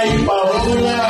I apologize.